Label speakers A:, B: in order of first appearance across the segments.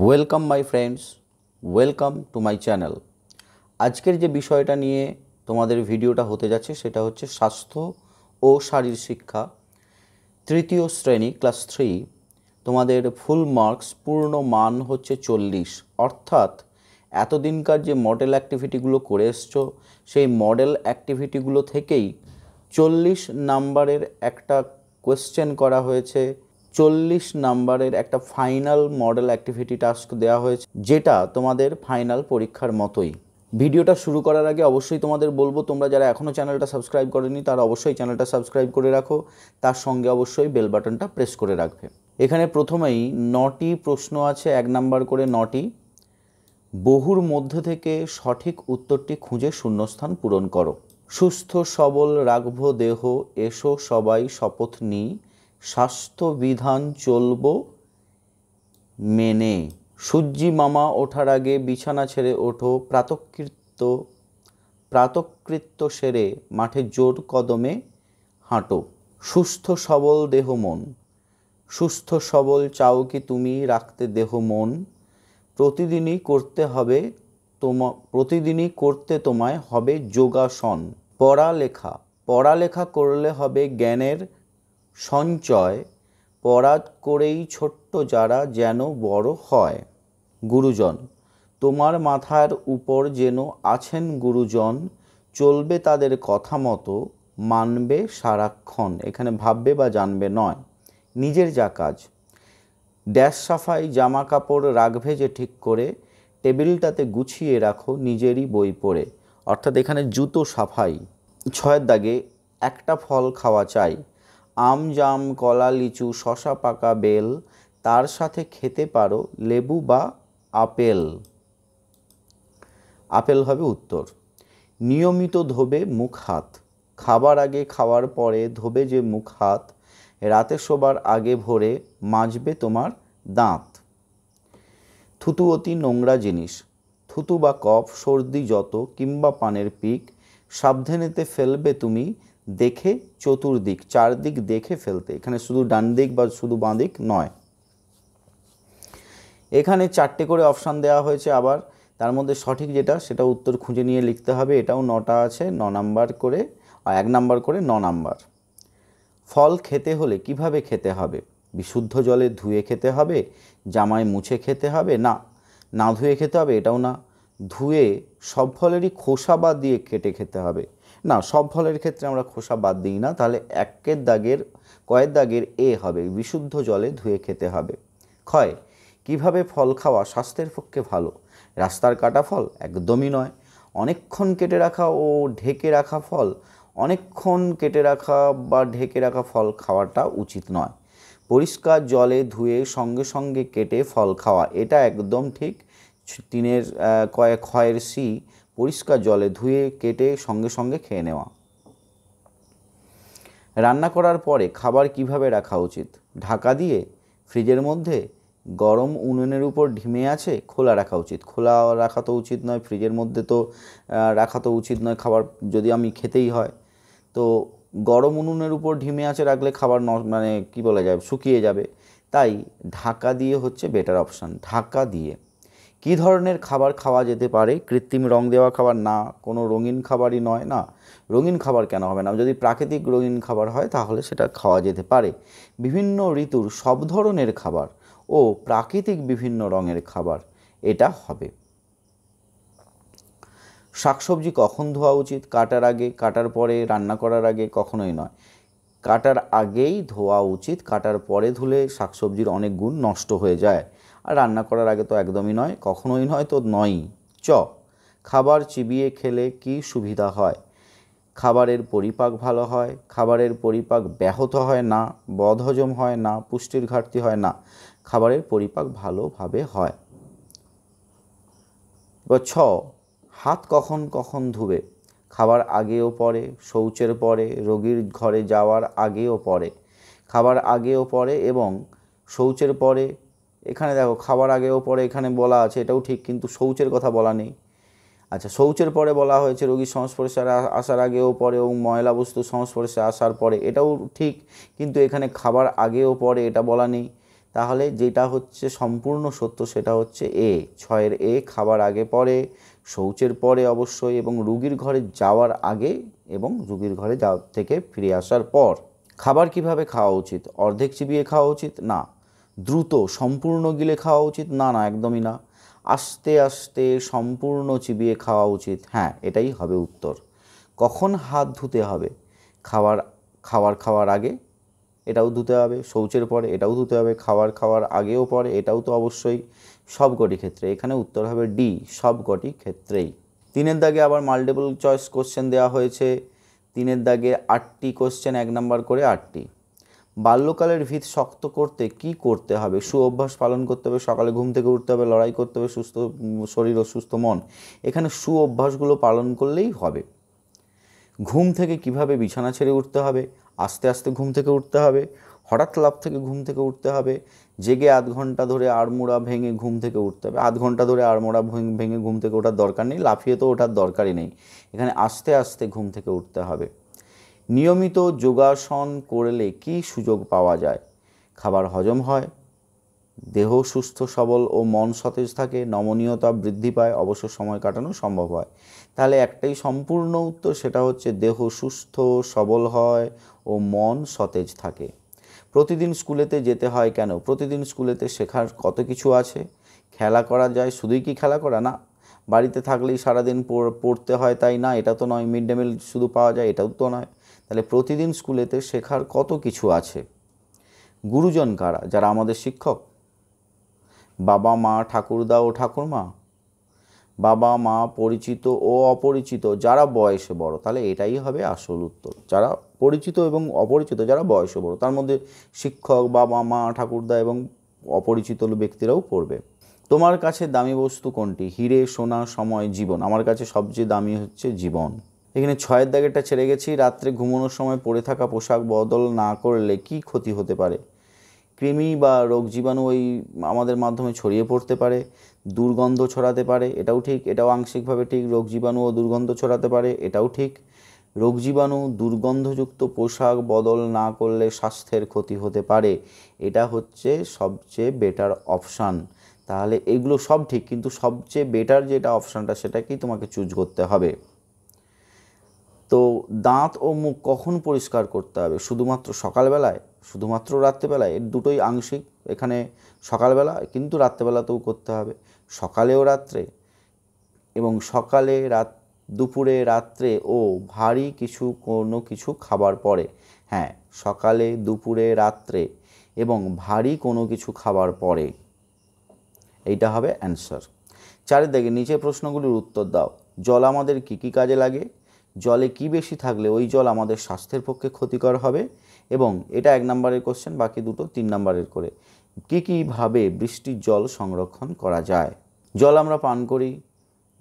A: Welcome my friends welcome to my channel আজকের যে বিষয়টা নিয়ে তোমাদের ভিডিওটা হতে যাচ্ছে সেটা হচ্ছে স্বাস্থ্য ও শারীর শিক্ষা। তৃতীয় শ্রেণি ক্লাস থ্রি তোমাদের ফুল মার্কস পূর্ণ মান হচ্ছে চল্লিশ। অর্থাৎ এতদিনকার যে মডেল অ্যাক্টিভিটিগুলো করে এসছো, সেই মডেল অ্যাক্টিভিটিগুলো থেকেই চল্লিশ নাম্বারের একটা কোয়েশ্চেন করা হয়েছে। চল্লিশ নাম্বারের একটা ফাইনাল মডেল অ্যাক্টিভিটি টাস্ক দেওয়া হয়েছে, যেটা তোমাদের ফাইনাল পরীক্ষার মতোই। ভিডিওটা শুরু করার আগে অবশ্যই তোমাদের বলব, তোমরা যারা এখনও চ্যানেলটা সাবস্ক্রাইব করেনি, তারা অবশ্যই চ্যানেলটা সাবস্ক্রাইব করে রাখো। তার সঙ্গে অবশ্যই বেল বাটনটা প্রেস করে রাখবে। এখানে প্রথমেই নটি প্রশ্ন আছে, এক নাম্বার করে নটি। বহুর মধ্যে থেকে সঠিক উত্তরটি খুঁজে শূন্যস্থান পূরণ করো। সুস্থ, সবল রাখব দেহ, এসো, সবাই, শপথ নিই। স্বাস্থ্যবিধান চলব মেনে। সূর্যি মামা ওঠার আগে বিছানা ছেড়ে ওঠো, প্রাতকৃত্য প্রাতকৃত্য সেরে মাঠে জোর কদমে হাঁটো। সুস্থ সবল দেহ মন, সুস্থ সবল চাও কি তুমি রাখতে দেহ মন? প্রতিদিনই করতে হবে তোমা, প্রতিদিনই করতে তোমায় হবে যোগাসন। পড়ালেখা পড়ালেখা করলে হবে জ্ঞানের সঞ্চয় পড়া করেই ছোট্ট যারা যেন বড় হয়। গুরুজন, তোমার মাথার উপর যেন আছেন গুরুজন, চলবে তাদের কথা মতো, মানবে সারাক্ষণ। এখানে ভাববে বা জানবে নয়, নিজের যা কাজ। ড্যাশ সাফাই জামা কাপড় রাখবে যে ঠিক করে, টেবিলটাতে গুছিয়ে রাখো নিজেরই বই পড়ে। অর্থাৎ এখানে জুতো সাফাই, ছয়ের দাগে একটা ফল খাওয়া চাই। আম জাম কলা, লিচু শশা পাকা বেল, তার সাথে খেতে পারো লেবু বা আপেল। আপেল হবে উত্তর। নিয়মিত ধোবে মুখ হাত। খাবার আগে খাওয়ার পরে ধোবে যে মুখ হাত, রাতে শোবার আগে ভোরে মাজবে তোমার দাঁত। থুতু অতি নোংরা জিনিস। থুতু বা কফ, সর্দি যত কিংবা পানের পিক, সাবধানেতে ফেলবে তুমি দেখে, চতুর্দিক, চারদিক দেখে ফেলতে। এখানে শুধু ডান দিক বা শুধু বাঁ দিক নয়। এখানে চারটে করে অপশান দেওয়া হয়েছে আবার। তার মধ্যে সঠিক যেটা, সেটা উত্তর খুঁজে নিয়ে লিখতে হবে। এটাও নটা আছে, ন নাম্বার করে আর এক নাম্বার করে ন নাম্বার। ফল খেতে হলে কীভাবে খেতে হবে? বিশুদ্ধ জলে ধুয়ে খেতে হবে? জামায় মুছে খেতে হবে? না। না ধুয়ে খেতে হবে, এটাও না। ধুয়ে সব ফলেরই খোসা বাদ দিয়ে কেটে খেতে হবে। না, সব ফলের ক্ষেত্রে আমরা খোসা বাদ দিই না, তাহলে একের দাগের, কয়ের দাগের এ হবে, বিশুদ্ধ জলে ধুয়ে খেতে হবে। ক্ষয়, কীভাবে ফল খাওয়া স্বাস্থ্যের পক্ষে ভালো? রাস্তার কাটা ফল একদমই নয়। অনেকক্ষণ কেটে রাখা ও ঢেকে রাখা ফল, অনেকক্ষণ কেটে রাখা বা ঢেকে রাখা ফল খাওয়াটা উচিত নয়। পরিষ্কার জলে ধুয়ে সঙ্গে সঙ্গে কেটে ফল খাওয়া, এটা একদম ঠিক। তিনের কয়েক, ক্ষয়ের সি পরিষ্কার জলে ধুয়ে, কেটে সঙ্গে সঙ্গে খেয়ে নেওয়া। রান্না করার পরে খাবার কীভাবে রাখা উচিত? ঢাকা দিয়ে ফ্রিজের মধ্যে গরম উনুনের উপর ঢিমে আছে, খোলা রাখা উচিত। খোলা রাখা তো উচিত নয়, ফ্রিজের মধ্যে তো রাখা তো উচিত নয় খাবার যদি আমি খেতেই হয়। তো গরম উনুনের উপর ঢিমে আছে রাখলে খাবার ন মানে কি বলা যায়, শুকিয়ে যাবে। তাই ঢাকা দিয়ে হচ্ছে বেটার অপশান ঢাকা দিয়ে। কী ধরনের খাবার খাওয়া যেতে পারে? কৃত্রিম রং দেওয়া খাবার না, কোনো রঙিন খাবারই নয়, না। রঙিন খাবার কেন হবে না? যদি প্রাকৃতিক রঙিন খাবার হয়, তাহলে সেটা খাওয়া যেতে পারে। বিভিন্ন ঋতুর সব ধরনের খাবার ও প্রাকৃতিক বিভিন্ন রঙের খাবার, এটা হবে। শাকসবজি কখন ধোয়া উচিত? কাটার আগে? কাটার পরে রান্না করার আগে? কখনোই নয়। কাটার আগেই ধোয়া উচিত, কাটার পরে ধুলে শাকসবজির অনেক গুণ নষ্ট হয়ে যায়। আর রান্না করার আগে তো একদমই নয়, কখনোই নয় তো নয়ই। চ, খাবার চিবিয়ে খেলে কি সুবিধা হয়? খাবারের পরিপাক ভালো হয়, খাবারের পরিপাক ব্যাহত হয় না, বদহজম হয় না, পুষ্টির ঘাটতি হয় না, খাবারের পরিপাক ভালোভাবে হয়। বা ছ, হাত কখন কখন ধুবে? খাবার আগেও পরে শৌচের পরে, রোগীর ঘরে যাওয়ার আগেও পরে খাবার আগেও পরে এবং শৌচের পরে এখানে দেখো, খাবার আগেও পরে এখানে বলা আছে, এটাও ঠিক, কিন্তু শৌচের কথা বলা নেই। আচ্ছা শৌচের পরে বলা হয়েছে রোগীর সংস্পর্শে আসার আগেও পরে এবং ময়লা বস্তু সংস্পর্শে আসার পরে, এটাও ঠিক, কিন্তু এখানে খাবার আগেও পরে এটা বলা নেই। তাহলে যেটা হচ্ছে সম্পূর্ণ সত্য সেটা হচ্ছে এ, ছয়ের এ, খাবার আগে পরে, শৌচের পরে অবশ্যই এবং রুগীর ঘরে যাওয়ার আগে এবং রুগীর ঘরে যাওয়ার থেকে ফিরে আসার পর। খাবার কীভাবে খাওয়া উচিত? অর্ধেক চিবিয়ে খাওয়া উচিত? না। দ্রুত সম্পূর্ণ গিলে খাওয়া উচিত? না না, একদমই না। আস্তে আস্তে সম্পূর্ণ চিবিয়ে খাওয়া উচিত। হ্যাঁ এটাই হবে উত্তর। কখন হাত ধুতে হবে? খাওয়ার খাওয়ার খাওয়ার আগে এটাও ধুতে হবে, শৌচের পরে এটাও ধুতে হবে খাওয়ার খাওয়ার আগেও পরে এটাও তো অবশ্যই সবকটি ক্ষেত্রে। এখানে উত্তর হবে ডি সবকটি ক্ষেত্রেই। তিনের দাগে আবার মাল্টিপল চয়েস কোশ্চেন দেওয়া হয়েছে। তিনের দাগে আটটি কোশ্চেন এক নাম্বার করে আটটি। বাল্যকালের ভিত শক্ত করতে কি করতে হবে? সু অভ্যাস পালন করতে হবে, সকালে ঘুম থেকে উঠতে হবে, লড়াই করতে হবে, সুস্থ শরীর ও সুস্থ মন। এখানে সু অভ্যাসগুলো পালন করলেই হবে। ঘুম থেকে কীভাবে বিছানা ছেড়ে উঠতে হবে? আস্তে আস্তে ঘুম থেকে উঠতে হবে। হঠাৎ লাভ থেকে ঘুম থেকে উঠতে হবে। জেগে আধ ঘণ্টা ধরে আড়মোড়া ভেঙে ঘুম থেকে উঠতে হবে। আধ ঘণ্টা ধরে আড়মোড়া ভেঙে ঘুম থেকে ওঠার দরকার নেই, লাফিয়ে তো ওঠার দরকারই নেই। এখানে আস্তে আস্তে ঘুম থেকে উঠতে হবে। নিয়মিত যোগাসন করলে কি সুযোগ পাওয়া যায়? খাবার হজম হয়, দেহ সুস্থ, সবল ও মন সতেজ থাকে, নমনীয়তা বৃদ্ধি পায়, অবসর সময় কাটানো সম্ভব হয়। তাহলে একটাই সম্পূর্ণ উত্তর, সেটা হচ্ছে দেহ সুস্থ, সবল হয় ও মন সতেজ থাকে। প্রতিদিন স্কুলেতে যেতে হয় কেন? প্রতিদিন স্কুলেতে শেখার কত কিছু আছে? খেলা করা যায়, শুধুই কি খেলা করা? না, বাড়িতে থাকলেই সারাদিন পড়তে হয় তাই না, এটা তো নয় মিড ডে মিল শুধু পাওয়া যায়, এটাও তো নয়। তাহলে প্রতিদিন স্কুলেতে শেখার কত কিছু আছে? গুরুজন কারা? যারা আমাদের শিক্ষক? বাবা, মা, ঠাকুরদা ও ঠাকুরমা? বাবা, মা, পরিচিত ও অপরিচিত, যারা বয়সে বড়, তাহলে এটাই হবে আসল উত্তর। যারা পরিচিত এবং অপরিচিত, যারা বয়সে বড়, তার মধ্যে শিক্ষক, বাবা, মা, ঠাকুরদা এবং অপরিচিত ব্যক্তিরাও পড়বে। তোমার কাছে দামি বস্তু কোনটি? হিরে, সোনা, সময়, জীবন। আমার কাছে সবচেয়ে দামি হচ্ছে জীবন। এখানে ছয়ের দাগেরটা ছেড়ে গেছি। রাত্রে ঘুমানোর সময় পরে থাকা পোশাক বদল না করলে কি ক্ষতি হতে পারে? কৃমি বা রোগ জীবাণু ওই আমাদের মাধ্যমে ছড়িয়ে পড়তে পারে, দুর্গন্ধ ছড়াতে পারে, এটাও ঠিক, এটাও আংশিকভাবে ঠিক, রোগ জীবাণু ও দুর্গন্ধ ছড়াতে পারে, এটাও ঠিক। রোগ জীবাণু, দুর্গন্ধযুক্ত পোশাক বদল না করলে স্বাস্থ্যের ক্ষতি হতে পারে, এটা হচ্ছে সবচেয়ে বেটার অপশান তাহলে এগুলো সব ঠিক, কিন্তু সবচেয়ে বেটার যেটা অপশানটা সেটাকেই তোমাকে চুজ করতে হবে? তো দাঁত ও মুখ কখন পরিষ্কার করতে হবে? শুধুমাত্র সকালবেলায়? শুধুমাত্র রাত্রেবেলায়? এর দুটোই আংশিক। এখানে সকালবেলা, কিন্তু রাত্রেবেলাতেও করতে হবে। সকালেও রাত্রে। এবং সকালে রাত, দুপুরে রাত্রে ও ভারী কিছু কোনো কিছু খাবার পরে। হ্যাঁ সকালে, দুপুরে, রাত্রে এবং ভারী কোনো কিছু খাবার পরে। এইটা হবে অ্যান্সার। চারিদিকে নিচে প্রশ্নগুলির উত্তর দাও। জল আমাদের কী কী কাজে লাগে? জলে কি বেশি থাকলে ওই জল আমাদের স্বাস্থ্যের পক্ষে ক্ষতিকর হবে? এবং এটা এক নম্বরের কোশ্চেন বাকি দুটো তিন নম্বরের করে। কী কীভাবে বৃষ্টির জল সংরক্ষণ করা যায়? জল আমরা পান করি।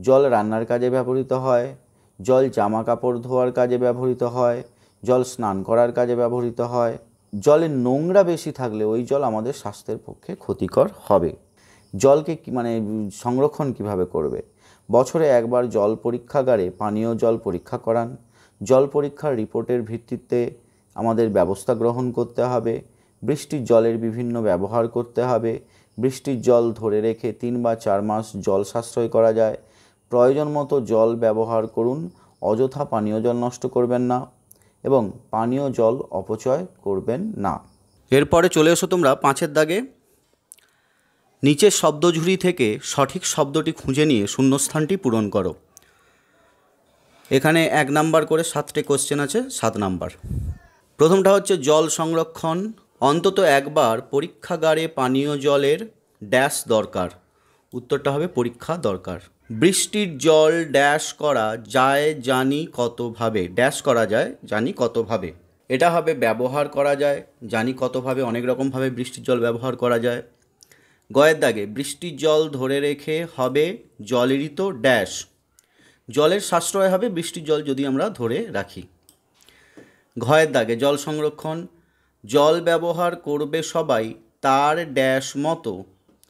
A: জল রান্নার কাজে ব্যবহৃত হয়। জল জামা কাপড় ধোয়ার কাজে ব্যবহৃত হয়। জল স্নান করার কাজে ব্যবহৃত হয়। জলে নোংরা বেশি থাকলে ওই জল আমাদের স্বাস্থ্যের পক্ষে ক্ষতিকর হবে। জলকে মানে সংরক্ষণ কীভাবে করবে? বছরে একবার জল পরীক্ষাগারে পানীয় জল পরীক্ষা করান। জল পরীক্ষার রিপোর্টের ভিত্তিতে আমাদের ব্যবস্থা গ্রহণ করতে হবে। বৃষ্টির জলের বিভিন্ন ব্যবহার করতে হবে। বৃষ্টির জল ধরে রেখে তিন বা চার মাস জল সাশ্রয় করা যায়। প্রয়োজন মতো জল ব্যবহার করুন। অযথা পানীয় জল নষ্ট করবেন না এবং পানীয় জল অপচয় করবেন না। এরপরে চলে এসো তোমরা পাঁচের দাগে। নিচের শব্দঝুড়ি থেকে সঠিক শব্দটি খুঁজে নিয়ে শূন্যস্থানটি পূরণ করো। এখানে এক নাম্বার করে সাতটি কোশ্চেন আছে, সাত নাম্বার। প্রথমটা হচ্ছে জল সংরক্ষণ। অন্তত একবার পরীক্ষাগারে পানীয় জলের ড্যাশ দরকার। উত্তরটা হবে পরীক্ষা দরকার। বৃষ্টির জল ড্যাশ করা যায়, জানি কতভাবে? ড্যাশ করা যায়, জানি কতভাবে? এটা হবে ব্যবহার করা যায়, জানি কতভাবে? অনেক রকমভাবে বৃষ্টির জল ব্যবহার করা যায়। গয়ের দাগে বৃষ্টির জল ধরে রেখে হবে জলেরই তো ড্যাশ। জলের সাশ্রয় হবে বৃষ্টির জল যদি আমরা ধরে রাখি। ঘয়ের দাগে জল সংরক্ষণ, জল ব্যবহার করবে সবাই তার ড্যাশ মতো।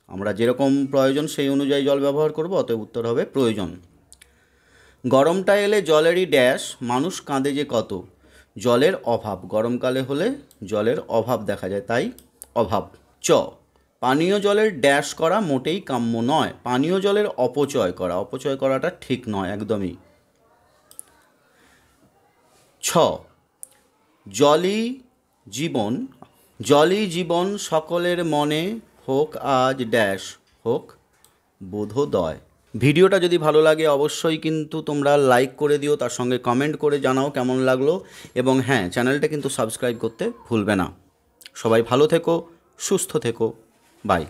A: আমরা যেরকম প্রয়োজন সেই অনুযায়ী জল ব্যবহার করব, অতএব উত্তর হবে প্রয়োজন। গরমটা এলে জলেরই ড্যাশ, মানুষ কাঁদে যে কত। জলের অভাব, গরমকালে হলে জলের অভাব দেখা যায়, তাই অভাব। চ পানীয় জলের ড্যাশ করা মোটেই কাম্য নয়। পানীয় জলের অপচয় করা। অপচয় করাটা ঠিক নয়, একদমই। ছ জলই জীবন জলই জীবন সকলের মনে হোক আজ ড্যাশ হোক বোধোদয়। ভিডিওটা যদি ভালো লাগে অবশ্যই কিন্তু তোমরা লাইক করে দিও, তার সঙ্গে কমেন্ট করে জানাও কেমন লাগল। এবং হ্যাঁ চ্যানেলটা কিন্তু সাবস্ক্রাইব করতে ভুলবে না। সবাই ভালো থেকো, সুস্থ থেকো। বাই